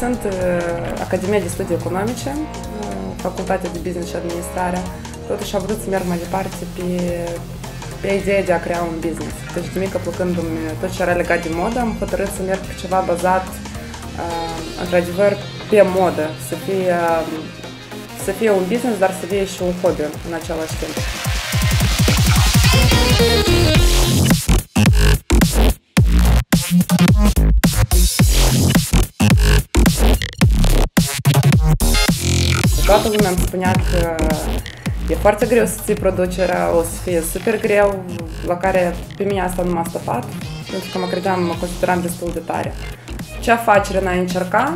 sunt uh, Academia de Studii Economice, uh, Facultatea de Business și Administrare. Totuși am vrut să merg mai departe pe, pe ideea de a crea un business. Deci de mică plăcându-mi tot ce era legat de modă, am hotărât să merg pe ceva bazat uh, într-adevăr pe modă, să fie, uh, să fie un business, dar să fie și un hobby în același timp. Toată lumea îmi spunea că e foarte greu să ții producerea, o să fie super greu, la care pe mine asta nu m-a stopat, pentru că mă credeam, mă consideram destul de tare. Ce afacere n-ai încerca,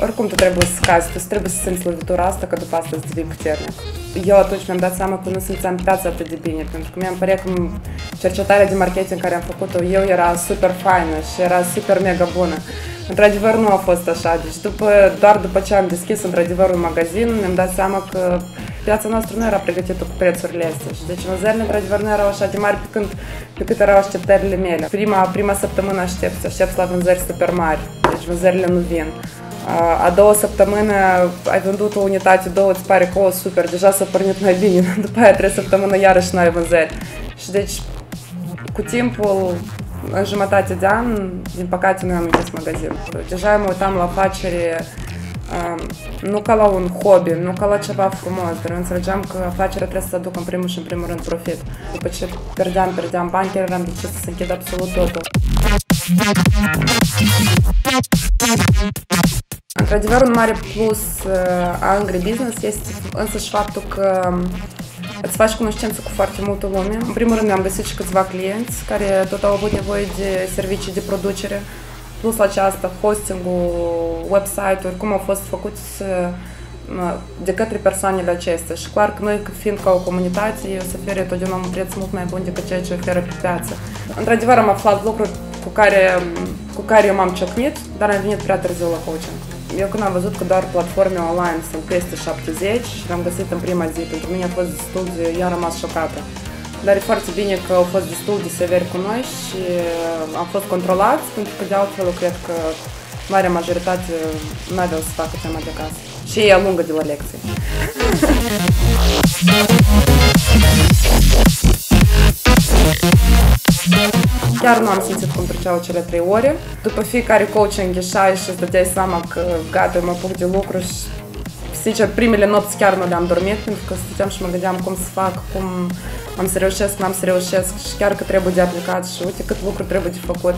oricum tu trebuie să scazi, tu trebuie să simți lovitura asta, că după asta să devii puternic. Eu atunci mi-am dat seama că nu simțeam piața atât de bine, pentru că mi-am părut că cercetarea de marketing care am făcut-o eu era super faină și era super mega bună. Într-adevăr nu a fost așa, deci după, doar după ce am deschis într-adevăr un magazin, mi-am dat seama că piața noastră nu era pregătită cu prețurile astea și deci vânzările într-adevăr nu erau așa de mari pe, când, pe cât erau așteptările mele. Prima, prima săptămână aștepți, aștepți la vânzări super mari, deci vânzările nu vin. A doua săptămână ai vândut o unitate, două, îți pare că o super, deja s-a pornit mai bine, după aia trei săptămână iarăși nu ai vânzări. Și deci cu timpul în jumătate de an, din păcate, nu am închis magazinul. Deja mă uitam la afacere um, nu ca la un hobby, nu ca la ceva frumos, dar înțelegeam că afacerea trebuie să aducă în primul și în primul rând profit. După ce perdeam, perdeam bani, chiar am decis să închid absolut totul. Într-adevăr, un mare plus uh, a Angry Business este însăși faptul că îți faci cunoștință cu foarte multă lume. În primul rând am găsit și câțiva clienți care tot au avut nevoie de servicii de producere, plus aceasta, hosting-ul, website-uri, cum au fost făcuți de către persoanele acestea. Și clar că noi, fiind ca o comunitate, o să oferă totdeauna un preț mult mai bun decât ceea ce oferă pe piață. Într-adevăr, am aflat lucruri cu care, cu care eu m-am ciocnit, dar am venit prea târziu la coaching. Eu când am văzut că doar platforme online sunt peste 70 și le-am găsit în prima zi, pentru mine a fost destul de, eu am rămas șocată. Dar e foarte bine că au fost destul de severi cu noi și am fost controlați, pentru că de altfel eu cred că marea majoritate nu aveau să facă tema de acasă. Și ei alungă de la lecții. Chiar nu am simțit cum treceau cele trei ore. După fiecare coaching ieșai și îți dădeai seama că gata, mă apuc de lucru și sincer, primele nopți chiar nu le-am dormit pentru că stăteam și mă gândeam cum să fac, cum am să reușesc, n-am să reușesc și chiar că trebuie de aplicat și uite cât lucru trebuie de făcut.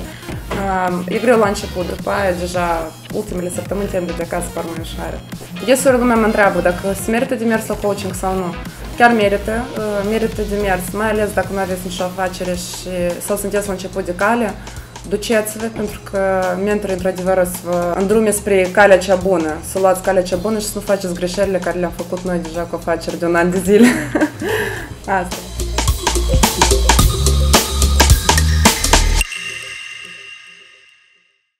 E greu la început, după aia deja ultimele săptămâni te-am de acasă par mai ușoare. Deseori lumea mă întreabă dacă se merită de mers la coaching sau nu chiar merită, uh, merită de mers, mai ales dacă nu aveți nicio afacere și, sau sunteți la început de cale, duceți-vă pentru că mentorii într-adevăr să vă îndrume spre calea cea bună, să luați calea cea bună și să nu faceți greșelile care le-am făcut noi deja cu afaceri de un an de zile. Asta.